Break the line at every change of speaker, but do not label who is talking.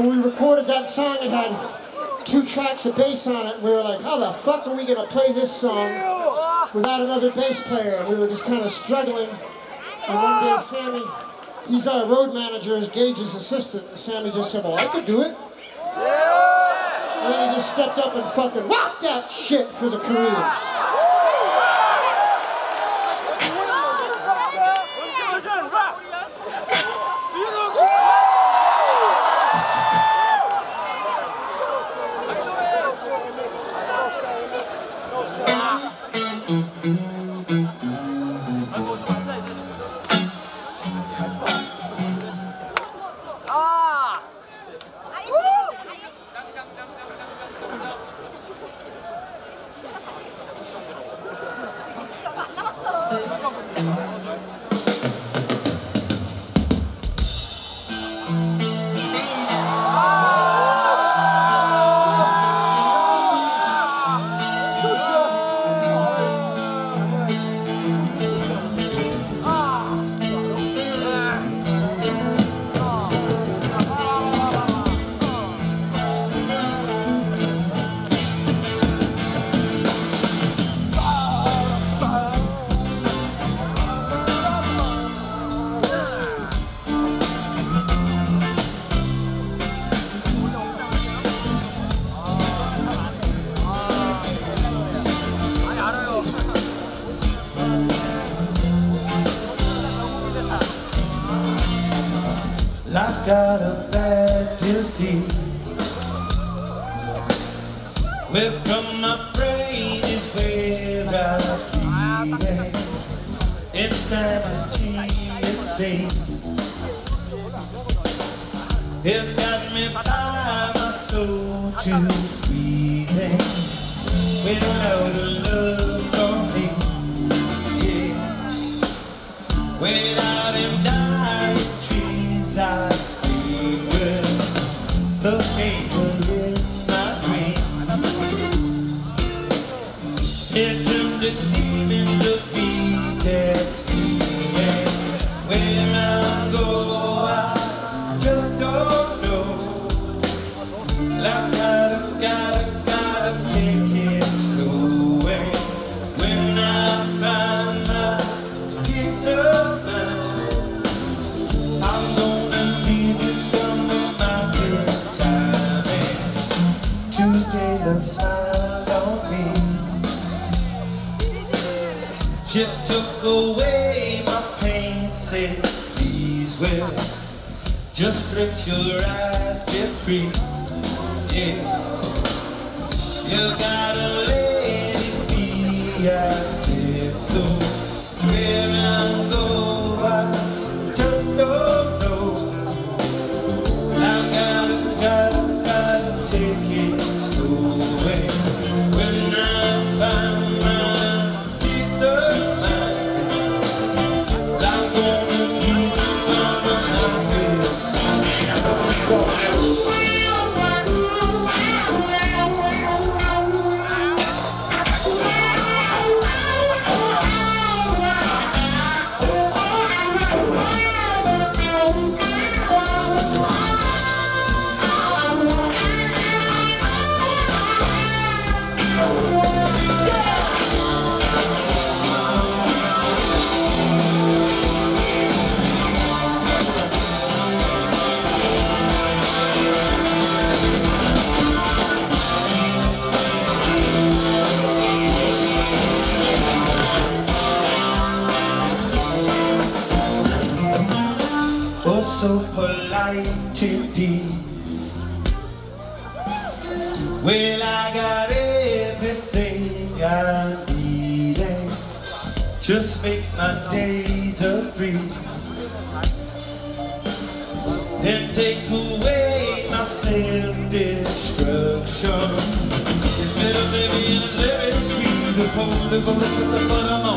when we recorded that song, it had two tracks of bass on it, and we were like, how the fuck are we gonna play this song without another bass player? And we were just kind of struggling. And one day, Sammy, he's our road manager, is Gage's assistant, and Sammy just said, well, I could do it. And then he just stepped up and fucking rocked that shit for the Koreans.
I've disease Where from my brain is where I feel it. Insanity it seems It's got me by my soul to squeezing Without a love for me. Yeah. Without him dying turned the. Where I go, I just don't know. I gotta, gotta, take it slow. When I find my of mind, I'm gonna leave you some of my good She took away my pain, said, please, well, just let your eyes get free. Yeah, you gotta let it be. I said so. Where so polite indeed. Well, I got everything I need. Just make my days a breeze. Then take away my self-destruction. It's better, baby, and very sweet. The holy boat to the bottom